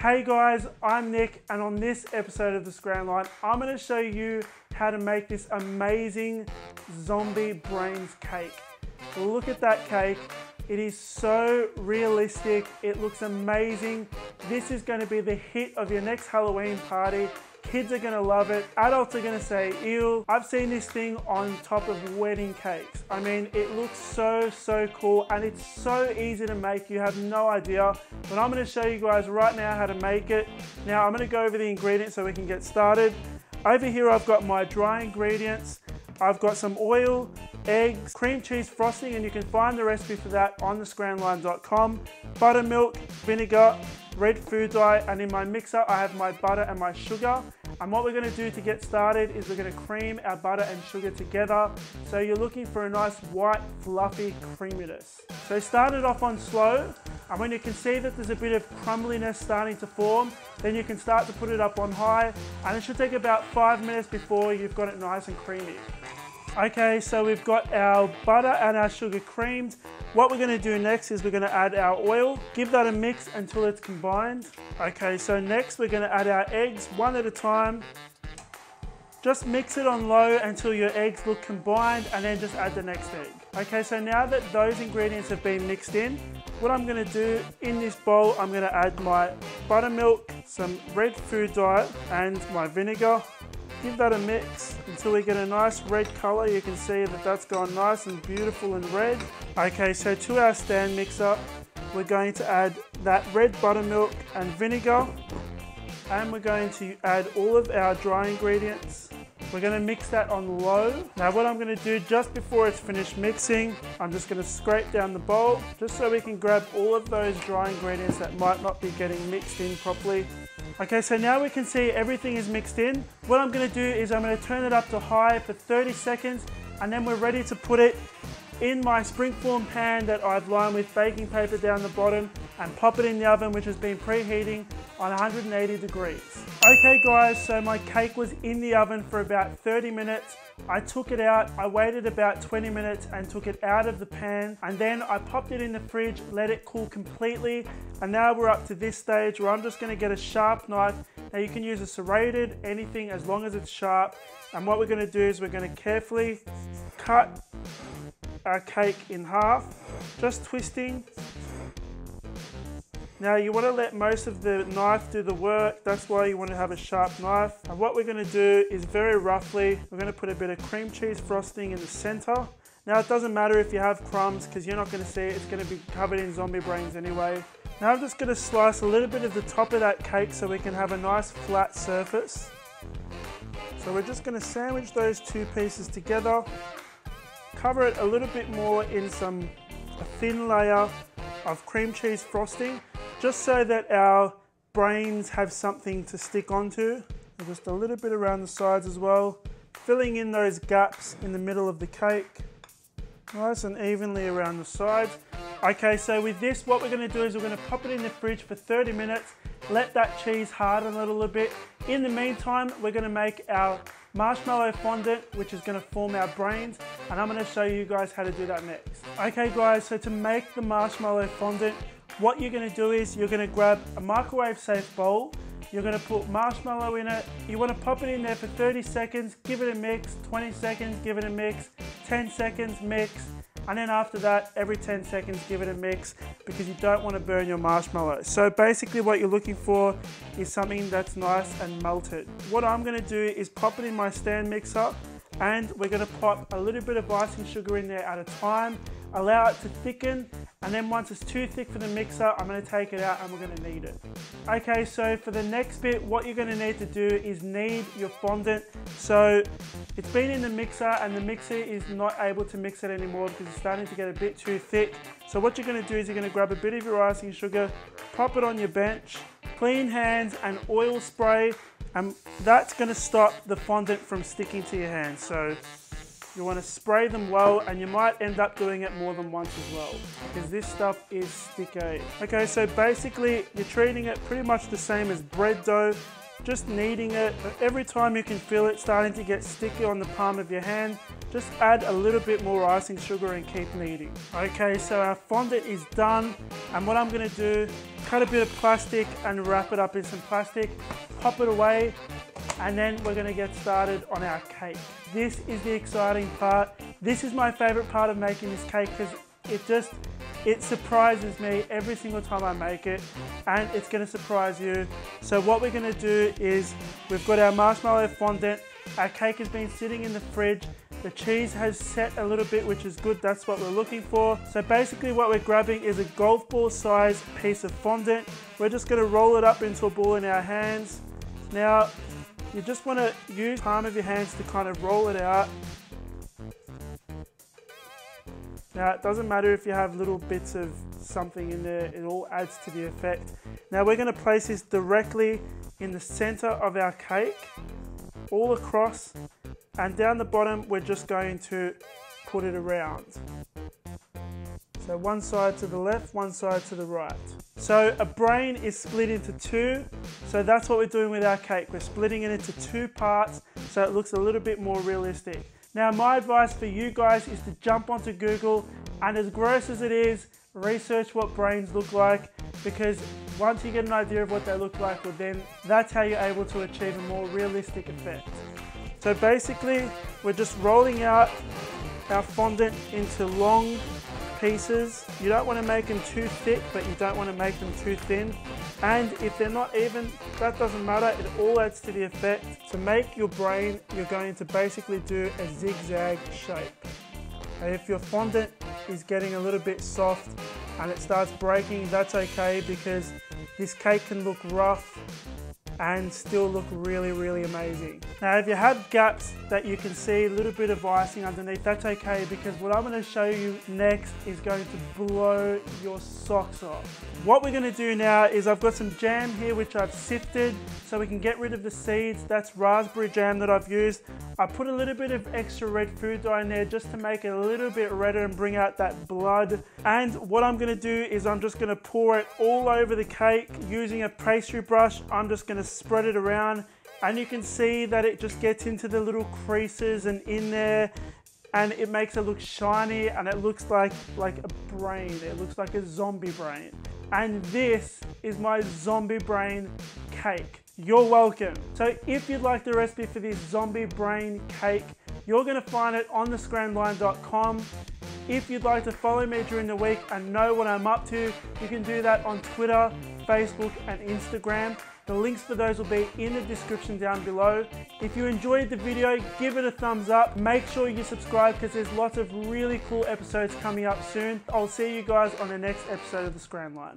Hey guys, I'm Nick and on this episode of The Scran Line, I'm going to show you how to make this amazing zombie brains cake. Look at that cake. It is so realistic. It looks amazing. This is going to be the hit of your next Halloween party. Kids are gonna love it. Adults are gonna say, ew. I've seen this thing on top of wedding cakes. I mean, it looks so, so cool and it's so easy to make. You have no idea. But I'm gonna show you guys right now how to make it. Now, I'm gonna go over the ingredients so we can get started. Over here, I've got my dry ingredients. I've got some oil, eggs, cream cheese frosting, and you can find the recipe for that on thescranline.com, buttermilk, vinegar, red food dye, and in my mixer I have my butter and my sugar. And what we're gonna do to get started is we're gonna cream our butter and sugar together. So you're looking for a nice white, fluffy creaminess. So start it off on slow, and when you can see that there's a bit of crumbliness starting to form, then you can start to put it up on high, and it should take about five minutes before you've got it nice and creamy. Okay, so we've got our butter and our sugar creamed. What we're gonna do next is we're gonna add our oil, give that a mix until it's combined. Okay, so next we're gonna add our eggs one at a time. Just mix it on low until your eggs look combined and then just add the next egg. Okay, so now that those ingredients have been mixed in, what I'm gonna do in this bowl, I'm gonna add my buttermilk, some red food dye, and my vinegar. Give that a mix until we get a nice red color. You can see that that's gone nice and beautiful and red. Okay, so to our stand mixer, we're going to add that red buttermilk and vinegar. And we're going to add all of our dry ingredients. We're gonna mix that on low. Now what I'm gonna do just before it's finished mixing, I'm just gonna scrape down the bowl, just so we can grab all of those dry ingredients that might not be getting mixed in properly. Okay, so now we can see everything is mixed in. What I'm gonna do is I'm gonna turn it up to high for 30 seconds and then we're ready to put it in my springform pan that I've lined with baking paper down the bottom and pop it in the oven which has been preheating on 180 degrees. Okay guys, so my cake was in the oven for about 30 minutes. I took it out, I waited about 20 minutes and took it out of the pan and then I popped it in the fridge, let it cool completely and now we're up to this stage where I'm just going to get a sharp knife. Now you can use a serrated, anything as long as it's sharp and what we're going to do is we're going to carefully cut our cake in half, just twisting now you want to let most of the knife do the work, that's why you want to have a sharp knife. And what we're going to do is very roughly, we're going to put a bit of cream cheese frosting in the center. Now it doesn't matter if you have crumbs because you're not going to see it, it's going to be covered in zombie brains anyway. Now I'm just going to slice a little bit of the top of that cake so we can have a nice flat surface. So we're just going to sandwich those two pieces together, cover it a little bit more in some a thin layer of cream cheese frosting just so that our brains have something to stick onto. Just a little bit around the sides as well, filling in those gaps in the middle of the cake. Nice and evenly around the sides. Okay, so with this, what we're gonna do is we're gonna pop it in the fridge for 30 minutes, let that cheese harden a little bit. In the meantime, we're gonna make our marshmallow fondant, which is gonna form our brains, and I'm gonna show you guys how to do that next. Okay guys, so to make the marshmallow fondant, what you're gonna do is you're gonna grab a microwave safe bowl, you're gonna put marshmallow in it, you wanna pop it in there for 30 seconds, give it a mix, 20 seconds, give it a mix, 10 seconds, mix, and then after that, every 10 seconds, give it a mix because you don't want to burn your marshmallow. So basically what you're looking for is something that's nice and melted. What I'm gonna do is pop it in my stand mixer and we're gonna pop a little bit of icing sugar in there at a time allow it to thicken, and then once it's too thick for the mixer, I'm gonna take it out and we're gonna knead it. Okay, so for the next bit, what you're gonna need to do is knead your fondant. So it's been in the mixer and the mixer is not able to mix it anymore because it's starting to get a bit too thick. So what you're gonna do is you're gonna grab a bit of your icing sugar, pop it on your bench, clean hands and oil spray, and that's gonna stop the fondant from sticking to your hands. So you want to spray them well and you might end up doing it more than once as well because this stuff is sticky. Okay, so basically you're treating it pretty much the same as bread dough, just kneading it. Every time you can feel it starting to get sticky on the palm of your hand, just add a little bit more icing sugar and keep kneading. Okay, so our fondant is done and what I'm gonna do cut a bit of plastic and wrap it up in some plastic, pop it away, and then we're gonna get started on our cake. This is the exciting part. This is my favorite part of making this cake because it just, it surprises me every single time I make it and it's gonna surprise you. So what we're gonna do is we've got our marshmallow fondant. Our cake has been sitting in the fridge. The cheese has set a little bit, which is good. That's what we're looking for. So basically what we're grabbing is a golf ball size piece of fondant. We're just gonna roll it up into a ball in our hands. Now, you just wanna use palm of your hands to kind of roll it out Now it doesn't matter if you have little bits of something in there, it all adds to the effect. Now we're gonna place this directly in the center of our cake, all across, and down the bottom we're just going to put it around. So one side to the left, one side to the right. So a brain is split into two. So that's what we're doing with our cake. We're splitting it into two parts so it looks a little bit more realistic. Now my advice for you guys is to jump onto Google and as gross as it is, research what brains look like because once you get an idea of what they look like, well then that's how you're able to achieve a more realistic effect. So basically, we're just rolling out our fondant into long pieces. You don't want to make them too thick, but you don't want to make them too thin. And if they're not even, that doesn't matter. It all adds to the effect. To make your brain, you're going to basically do a zigzag shape. And if your fondant is getting a little bit soft and it starts breaking, that's okay because this cake can look rough and still look really, really amazing. Now, if you have gaps that you can see a little bit of icing underneath, that's okay because what I'm gonna show you next is going to blow your socks off. What we're gonna do now is I've got some jam here which I've sifted so we can get rid of the seeds. That's raspberry jam that I've used. I put a little bit of extra red food dye in there just to make it a little bit redder and bring out that blood. And what I'm gonna do is I'm just gonna pour it all over the cake using a pastry brush. I'm just gonna spread it around and you can see that it just gets into the little creases and in there and it makes it look shiny and it looks like like a brain. It looks like a zombie brain. And this is my zombie brain cake. You're welcome. So if you'd like the recipe for this zombie brain cake you're going to find it on thescranline.com if you'd like to follow me during the week and know what I'm up to, you can do that on Twitter, Facebook, and Instagram. The links for those will be in the description down below. If you enjoyed the video, give it a thumbs up. Make sure you subscribe because there's lots of really cool episodes coming up soon. I'll see you guys on the next episode of The Scran Line.